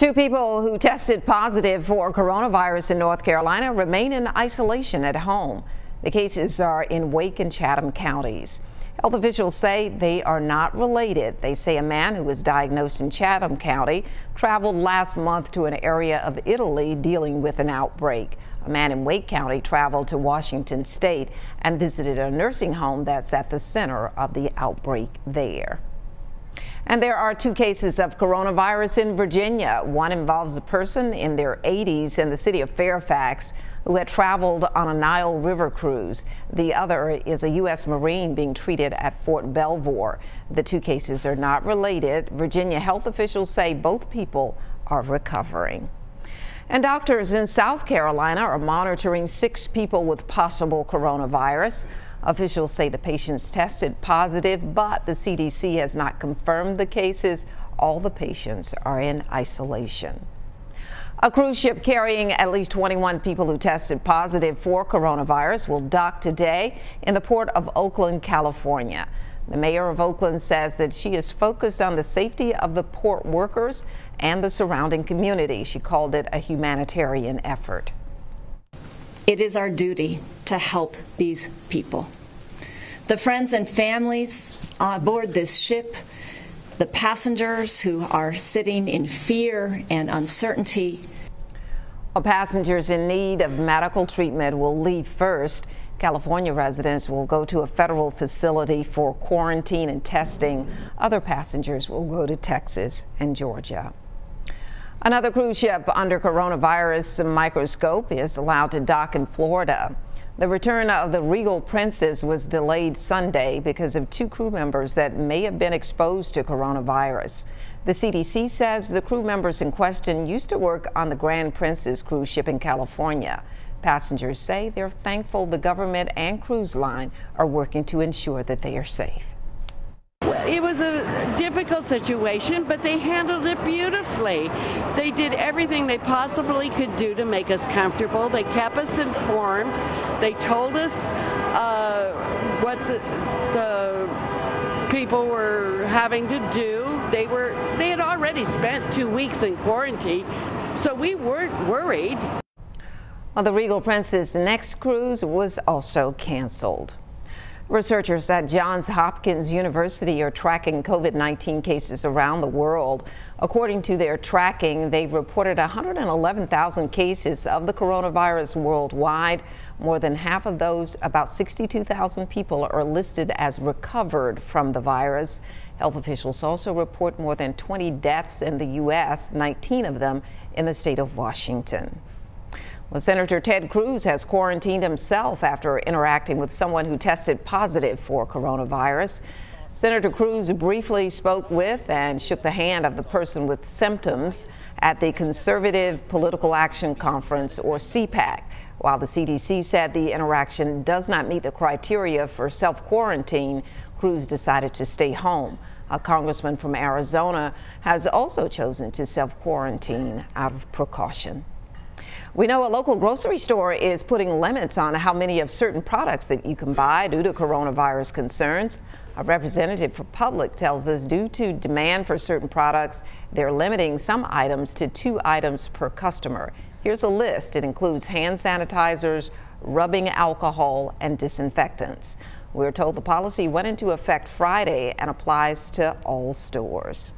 Two people who tested positive for coronavirus in North Carolina remain in isolation at home. The cases are in Wake and Chatham counties. Health officials say they are not related. They say a man who was diagnosed in Chatham County traveled last month to an area of Italy dealing with an outbreak. A man in Wake County traveled to Washington State and visited a nursing home that's at the center of the outbreak there. And there are two cases of coronavirus in Virginia. One involves a person in their 80s in the city of Fairfax who had traveled on a Nile River cruise. The other is a U.S. Marine being treated at Fort Belvoir. The two cases are not related. Virginia health officials say both people are recovering. And doctors in South Carolina are monitoring six people with possible coronavirus. Officials say the patients tested positive, but the CDC has not confirmed the cases. All the patients are in isolation. A cruise ship carrying at least 21 people who tested positive for coronavirus will dock today in the port of Oakland, California. The mayor of Oakland says that she is focused on the safety of the port workers and the surrounding community. She called it a humanitarian effort. It is our duty to help these people. The friends and families on board this ship, the passengers who are sitting in fear and uncertainty. Well, passengers in need of medical treatment will leave first. California residents will go to a federal facility for quarantine and testing. Other passengers will go to Texas and Georgia. Another cruise ship under coronavirus microscope is allowed to dock in Florida. The return of the Regal Princess was delayed Sunday because of two crew members that may have been exposed to coronavirus. The CDC says the crew members in question used to work on the Grand Princess cruise ship in California. Passengers say they're thankful the government and cruise line are working to ensure that they are safe. It was a difficult situation, but they handled it beautifully. They did everything they possibly could do to make us comfortable. They kept us informed. They told us uh, what the, the people were having to do. They were they had already spent two weeks in quarantine, so we weren't worried. Well, the Regal Princess next cruise was also canceled. Researchers at Johns Hopkins University are tracking COVID-19 cases around the world. According to their tracking, they've reported 111,000 cases of the coronavirus worldwide. More than half of those, about 62,000 people, are listed as recovered from the virus. Health officials also report more than 20 deaths in the U.S., 19 of them in the state of Washington. Well, Senator Ted Cruz has quarantined himself after interacting with someone who tested positive for coronavirus. Senator Cruz briefly spoke with and shook the hand of the person with symptoms at the Conservative Political Action Conference, or CPAC. While the CDC said the interaction does not meet the criteria for self quarantine, Cruz decided to stay home. A congressman from Arizona has also chosen to self quarantine out of precaution. We know a local grocery store is putting limits on how many of certain products that you can buy due to coronavirus concerns. A representative for Publix tells us due to demand for certain products, they're limiting some items to two items per customer. Here's a list. It includes hand sanitizers, rubbing alcohol, and disinfectants. We're told the policy went into effect Friday and applies to all stores.